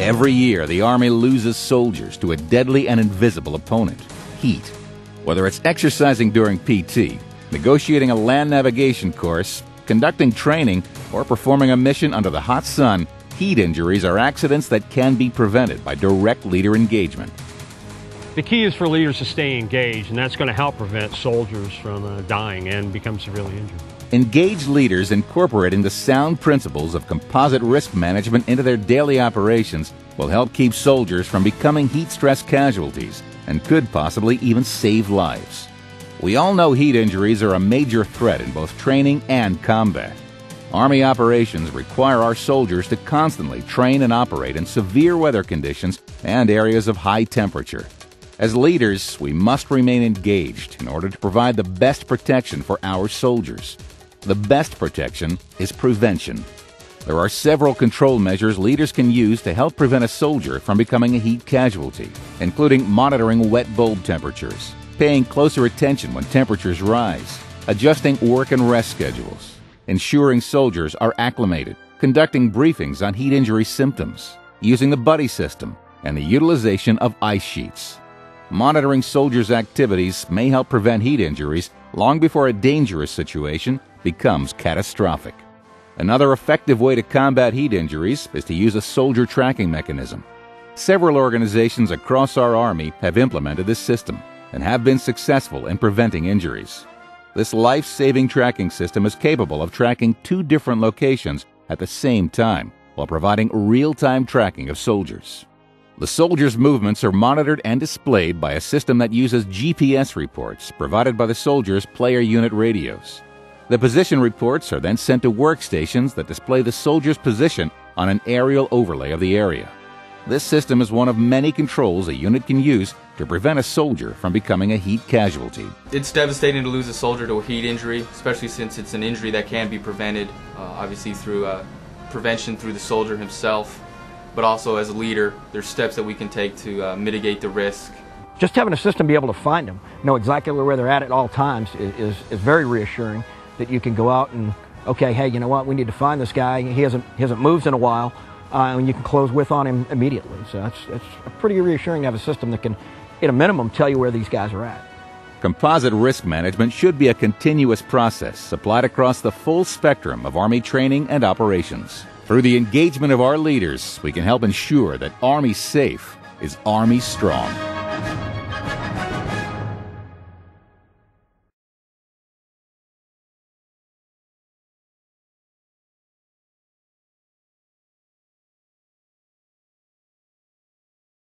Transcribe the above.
Every year, the Army loses soldiers to a deadly and invisible opponent heat. Whether it's exercising during PT, negotiating a land navigation course, conducting training, or performing a mission under the hot sun, heat injuries are accidents that can be prevented by direct leader engagement. The key is for leaders to stay engaged, and that's going to help prevent soldiers from uh, dying and become severely injured. Engaged leaders incorporating the sound principles of composite risk management into their daily operations will help keep soldiers from becoming heat stress casualties and could possibly even save lives. We all know heat injuries are a major threat in both training and combat. Army operations require our soldiers to constantly train and operate in severe weather conditions and areas of high temperature. As leaders, we must remain engaged in order to provide the best protection for our soldiers. The best protection is prevention. There are several control measures leaders can use to help prevent a soldier from becoming a heat casualty, including monitoring wet bulb temperatures, paying closer attention when temperatures rise, adjusting work and rest schedules, ensuring soldiers are acclimated, conducting briefings on heat injury symptoms, using the buddy system, and the utilization of ice sheets. Monitoring soldiers' activities may help prevent heat injuries long before a dangerous situation becomes catastrophic. Another effective way to combat heat injuries is to use a soldier tracking mechanism. Several organizations across our Army have implemented this system and have been successful in preventing injuries. This life saving tracking system is capable of tracking two different locations at the same time while providing real time tracking of soldiers. The soldiers' movements are monitored and displayed by a system that uses GPS reports provided by the soldiers' player unit radios. The position reports are then sent to workstations that display the soldier's position on an aerial overlay of the area. This system is one of many controls a unit can use to prevent a soldier from becoming a heat casualty. It's devastating to lose a soldier to a heat injury, especially since it's an injury that can be prevented, uh, obviously through uh, prevention through the soldier himself, but also as a leader, there's steps that we can take to uh, mitigate the risk. Just having a system be able to find them, know exactly where they're at at all times is, is, is very reassuring that you can go out and, okay, hey, you know what, we need to find this guy. He hasn't, he hasn't moved in a while, uh, and you can close with on him immediately. So that's, that's pretty reassuring to have a system that can, at a minimum, tell you where these guys are at. Composite risk management should be a continuous process applied across the full spectrum of Army training and operations. Through the engagement of our leaders, we can help ensure that Army Safe is Army Strong.